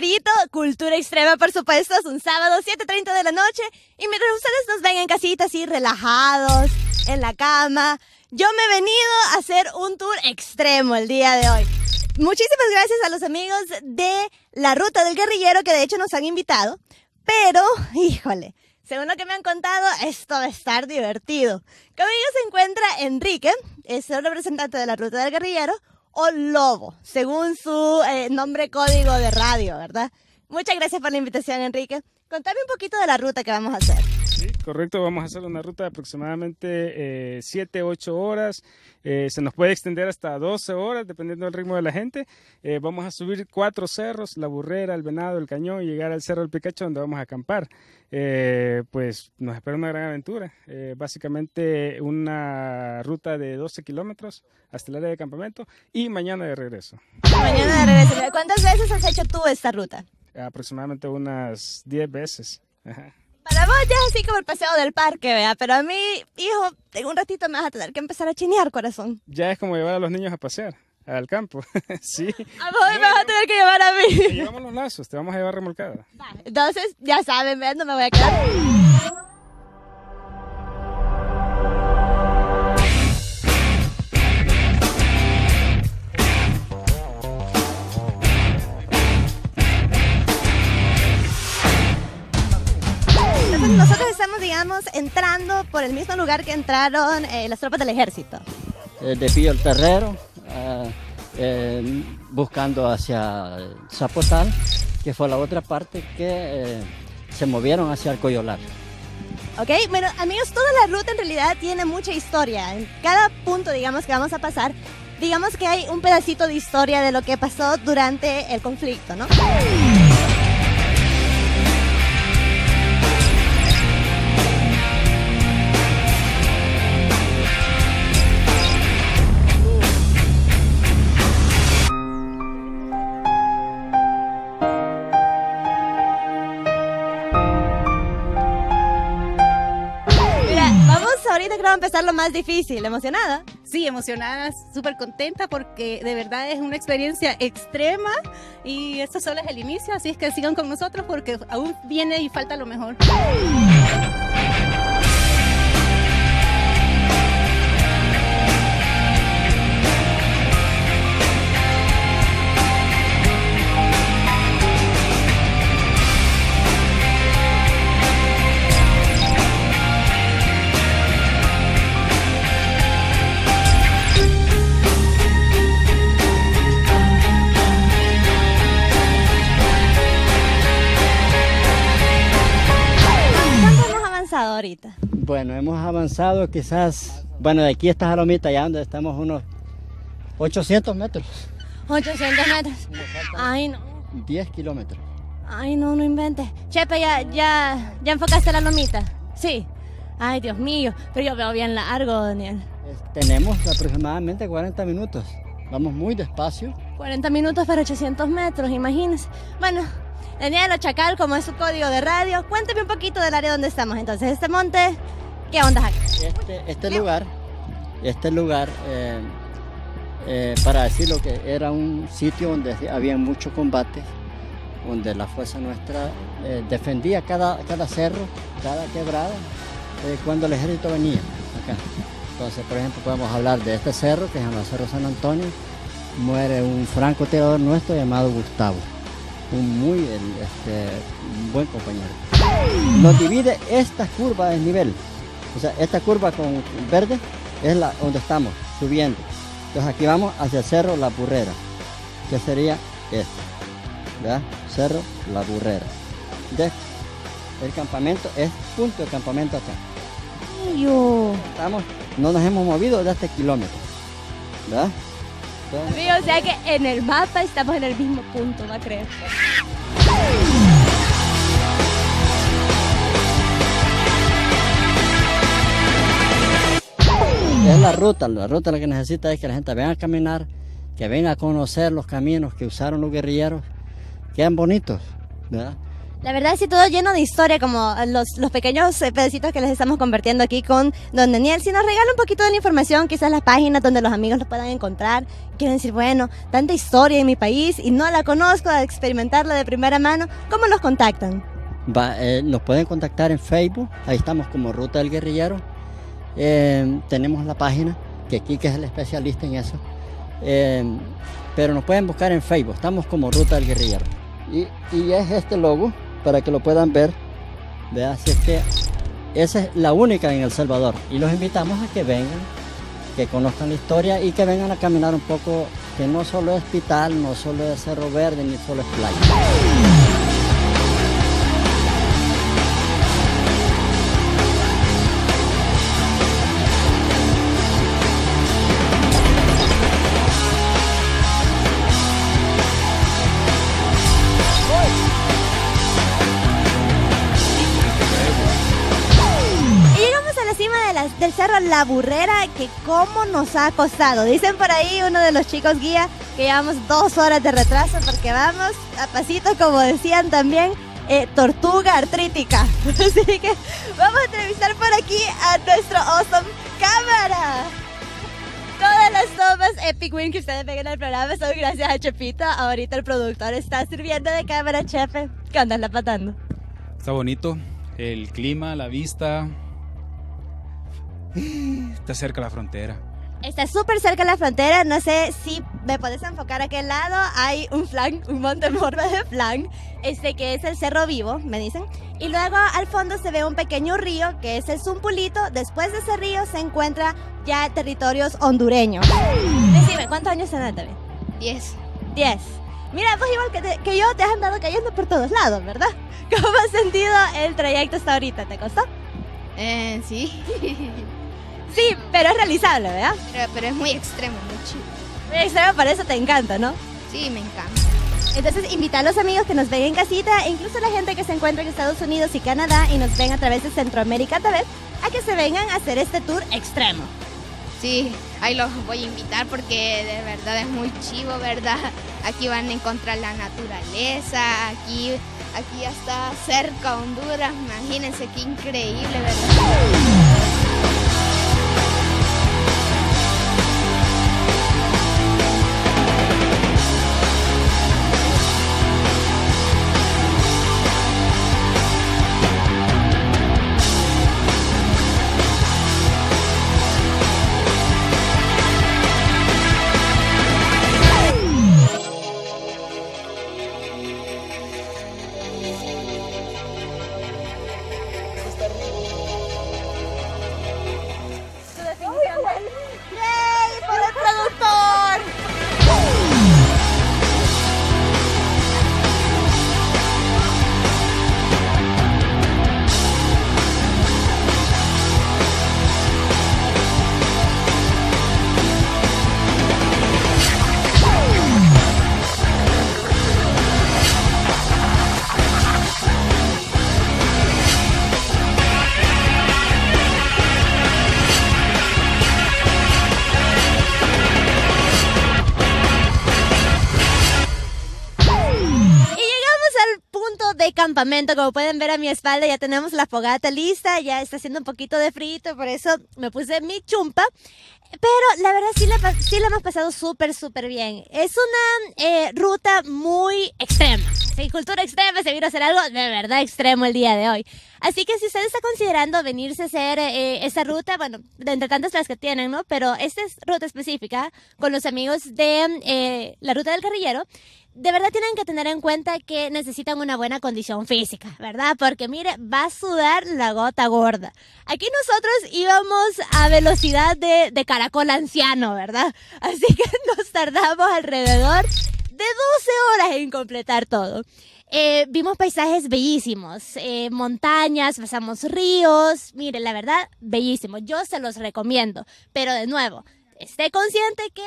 favorito, Cultura Extrema, por supuesto, es un sábado, 7.30 de la noche, y mientras ustedes nos ven en casita así relajados, en la cama, yo me he venido a hacer un tour extremo el día de hoy. Muchísimas gracias a los amigos de la Ruta del Guerrillero que de hecho nos han invitado, pero, híjole, según lo que me han contado, esto va a estar divertido. Conmigo se encuentra Enrique, es el representante de la Ruta del Guerrillero, o Lobo, según su eh, nombre código de radio, ¿verdad? Muchas gracias por la invitación, Enrique. Contame un poquito de la ruta que vamos a hacer. Correcto, vamos a hacer una ruta de aproximadamente 7, eh, 8 horas. Eh, se nos puede extender hasta 12 horas, dependiendo del ritmo de la gente. Eh, vamos a subir cuatro cerros, la burrera, el venado, el cañón, y llegar al cerro del Picacho, donde vamos a acampar. pues nos espera una gran aventura. básicamente una ruta de 12 kilómetros hasta el área de campamento y mañana de regreso. Mañana de regreso. ¿Cuántas veces has hecho tú esta ruta? Aproximadamente unas 10 veces. Para vos ya es así como el paseo del parque, vea, pero a mí, hijo, en un ratito me vas a tener que empezar a chinear, corazón. Ya es como llevar a los niños a pasear al campo, sí. A vos me vas a tener que llevar a mí. Te llevamos los lazos, te vamos a llevar remolcada. Entonces, ya saben, vean, no me voy a quedar. Por el mismo lugar que entraron eh, las tropas del ejército. Eh, de Pío el Terrero, ah, eh, buscando hacia Zapotal, que fue la otra parte que se movieron hacia el Coyolar. Ok, bueno amigos, toda la ruta en realidad tiene mucha historia. En cada punto, digamos, que vamos a pasar, digamos que hay un pedacito de historia de lo que pasó durante el conflicto, ¿no? Creo empezar lo más difícil. ¿Emocionada? Sí, emocionada, súper contenta porque de verdad es una experiencia extrema y esto solo es el inicio, así es que sigan con nosotros porque aún viene y falta lo mejor. Quizás, bueno, de aquí a esta lomita ya donde estamos unos 800 metros. 800 metros. Ay, no. 10 kilómetros. Ay, no, no inventes. Chepe, ¿ya, ya, ya enfocaste la lomita? Sí. Ay, Dios mío, pero yo veo bien largo, Daniel. tenemos aproximadamente 40 minutos. Vamos muy despacio. 40 minutos para 800 metros, imagínense. Bueno, Daniel Chacal, como es su código de radio, cuénteme un poquito del área donde estamos. Entonces, este monte, ¿qué onda aquí? Este, este lugar, este lugar, eh, eh, para decirlo que era un sitio donde había mucho combate, donde la fuerza nuestra eh, defendía cada, cada cerro, cada quebrada, cuando el ejército venía acá. Entonces, por ejemplo, podemos hablar de este cerro, que es el Cerro San Antonio, muere un francotirador nuestro llamado Gustavo un muy este, buen compañero. Nos divide esta curva de nivel. O sea, esta curva con verde es la donde estamos subiendo. Entonces aquí vamos hacia el Cerro La Burrera, que sería este. ¿verdad? Cerro La Burrera. el campamento es punto de campamento acá. Estamos, no nos hemos movido de este kilómetro. ¿verdad? o sea que en el mapa estamos en el mismo punto, ¿va a creer? Es la ruta, la ruta lo que necesita es que la gente venga a caminar, que venga a conocer los caminos que usaron los guerrilleros, quedan bonitos, ¿verdad? La verdad, sí, todo lleno de historia, como los, los pequeños pedacitos que les estamos compartiendo aquí con Don Daniel. Si nos regala un poquito de la información, quizás las páginas donde los amigos lo puedan encontrar. Quieren decir, bueno, tanta historia en mi país y no la conozco, a experimentarla de primera mano. ¿Cómo los contactan? Va, eh, nos pueden contactar en Facebook, ahí estamos como Ruta del Guerrillero. Eh, tenemos la página, que Kike es el especialista en eso. Eh, pero nos pueden buscar en Facebook, estamos como Ruta del Guerrillero. Y, es este logo, para que lo puedan ver. ¿ve? Así es que esa es la única en El Salvador. Y los invitamos a que vengan, que conozcan la historia y que vengan a caminar un poco, que no solo es Pital, no solo es Cerro Verde, ni solo es playa. La Burrera, que cómo nos ha costado. Dicen por ahí uno de los chicos guía que llevamos dos horas de retraso porque vamos a pasito, como decían también, eh, tortuga artrítica. Así que vamos a entrevistar por aquí a nuestro awesome cámara. Todas las tomas Epic Win que ustedes ven en el programa son gracias a Chepito. Ahorita el productor está sirviendo de cámara, chefe. ¿Qué andas la patando? Está bonito. El clima, la vista. Está cerca la frontera. Está súper cerca de la frontera, no sé si me puedes enfocar a aquel lado, hay un flan, un monte en forma de flan, este que es el Cerro Vivo, me dicen, y luego al fondo se ve un pequeño río que es el Zumpulito, después de ese río se encuentra ya territorios hondureños. Decime, ¿cuántos años tenés también? 10. 10. Mira, vos igual que, te- que yo te has andado cayendo por todos lados, ¿verdad? ¿Cómo has sentido el trayecto hasta ahorita? ¿Te costó? Eh, sí. Sí, pero es realizable, ¿verdad? pero, pero es muy extremo, muy chido. Muy extremo, por eso te encanta, ¿no? Sí, me encanta. Entonces, invita a los amigos que nos ven en casita, e incluso la gente que se encuentra en Estados Unidos y Canadá y nos ven a través de Centroamérica tal vez, a que se vengan a hacer este tour extremo. Sí, ahí los voy a invitar porque de verdad es muy chivo, ¿verdad? Aquí van a encontrar la naturaleza, aquí, aquí ya está cerca Honduras, imagínense qué increíble, ¿verdad? Campamento. Como pueden ver a mi espalda, ya tenemos la fogata lista. Ya está haciendo un poquito de frío, por eso me puse mi chumpa. Pero la verdad sí la, sí la hemos pasado súper, súper bien. Es una eh, ruta muy extrema. Sí, cultura extrema, se vino a hacer algo de verdad extremo el día de hoy. Así que si usted está considerando venirse a hacer eh, esa ruta, bueno, entre tantas las que tienen, ¿no? Pero esta es ruta específica con los amigos de eh, la ruta del guerrillero de verdad tienen que tener en cuenta que necesitan una buena condición física, ¿verdad? Porque mire, va a sudar la gota gorda. Aquí nosotros íbamos a velocidad de, de caracol anciano, ¿verdad? Así que nos tardamos alrededor de 12 horas en completar todo. Eh, vimos paisajes bellísimos, eh, montañas, pasamos ríos, mire, la verdad, bellísimo. Yo se los recomiendo, pero de nuevo, esté consciente que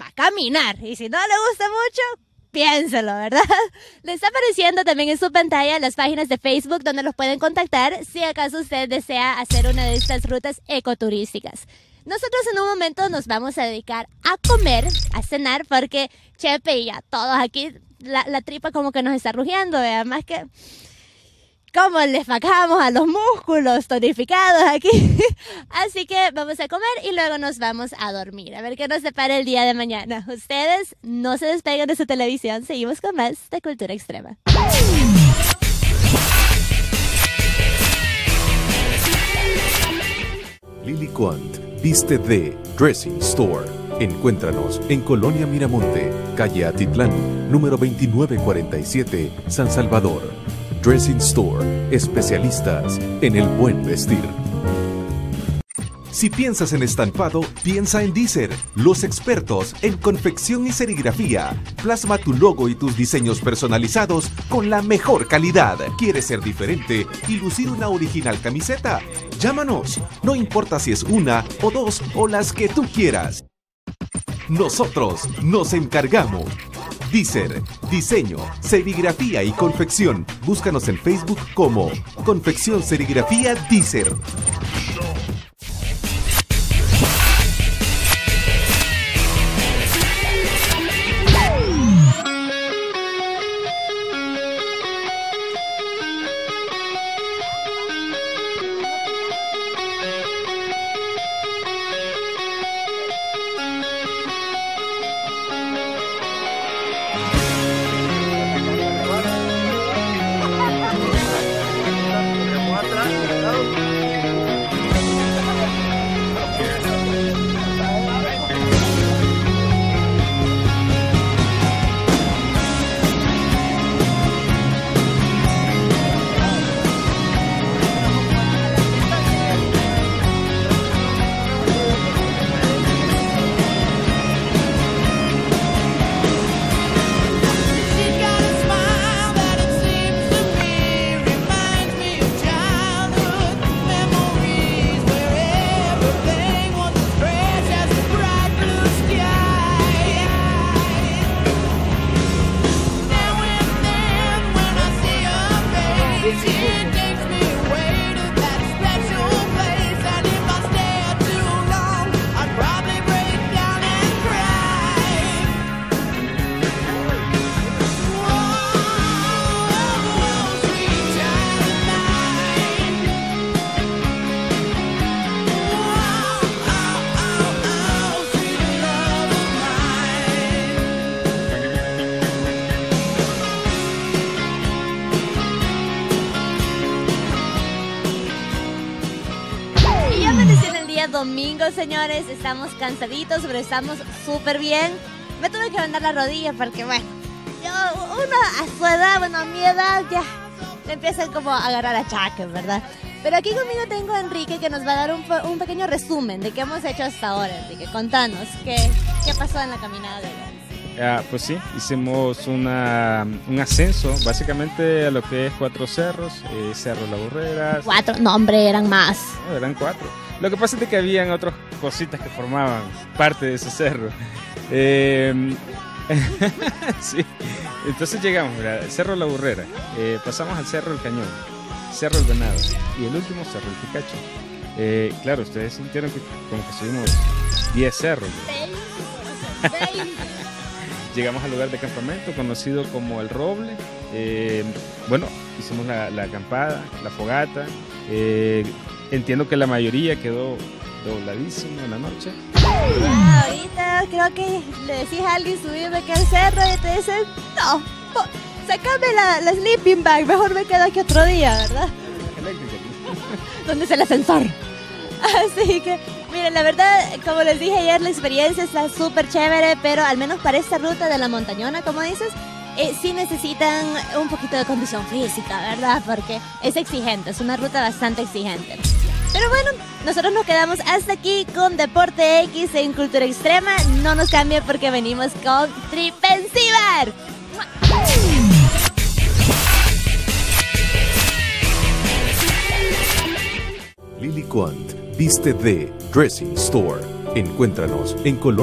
va a caminar y si no le gusta mucho, piénselo, ¿verdad? Le está apareciendo también en su pantalla las páginas de Facebook donde los pueden contactar si acaso usted desea hacer una de estas rutas ecoturísticas. Nosotros en un momento nos vamos a dedicar a comer, a cenar, porque Chepe y ya todos aquí, la, la tripa como que nos está rugiendo, ¿verdad? Más que cómo les sacamos a los músculos tonificados aquí. Así que vamos a comer y luego nos vamos a dormir. A ver qué nos depara el día de mañana. Ustedes no se despeguen de su televisión. Seguimos con más de Cultura Extrema. Lily Quant viste de Dressing Store. Encuéntranos en Colonia Miramonte, calle Atitlán, número 2947, San Salvador. Dressing Store, especialistas en el buen vestir. Si piensas en estampado, piensa en Deezer, los expertos en confección y serigrafía. Plasma tu logo y tus diseños personalizados con la mejor calidad. ¿Quieres ser diferente y lucir una original camiseta? Llámanos, no importa si es una o dos o las que tú quieras. Nosotros nos encargamos. Deezer, diseño, serigrafía y confección. Búscanos en Facebook como Confección Serigrafía Deezer. Domingo, señores. Estamos cansaditos, pero estamos súper bien. Me tuve que vendar la rodilla porque, bueno, yo, uno a su edad, bueno, a mi edad ya le empiezan como a agarrar achaques, ¿verdad? Pero aquí conmigo tengo a Enrique que nos va a dar un pequeño resumen de qué hemos hecho hasta ahora, Enrique. Contanos, ¿qué, qué pasó en la caminada de hoy? Ah, pues sí, hicimos una, un ascenso básicamente a lo que es Cuatro Cerros, eh, Cerro La Burrera. Cuatro, no, hombre, eran más. No, eran cuatro. Lo que pasa es que habían otras cositas que formaban parte de ese cerro. Eh, sí. Entonces llegamos, mira, Cerro La Burrera, eh, pasamos al Cerro El Cañón, Cerro El Venado y el último Cerro El Picacho. Eh, claro, ustedes sintieron que como que subimos 10 cerros. ¿no? Llegamos al lugar de campamento conocido como El Roble. Eh, bueno, hicimos la, la acampada, la fogata. Eh, entiendo que la mayoría quedó dobladísimo en la noche. Ahorita creo que le decís a alguien subirme aquí al cerro y te dicen, no, sacame la, la sleeping bag, mejor me quedo aquí otro día, ¿verdad? ¿Dónde es el ascensor? Así que, miren, la verdad, como les dije ayer, la experiencia está súper chévere, pero al menos para esta ruta de la montañona, como dices, eh, sí necesitan un poquito de condición física, ¿verdad? Porque es exigente, es una ruta bastante exigente. Pero bueno, nosotros nos quedamos hasta aquí con Deporte X en Cultura Extrema. No nos cambien porque venimos con Tripensivar. Lily Quant viste de Dressing Store. Encuéntranos en Colonia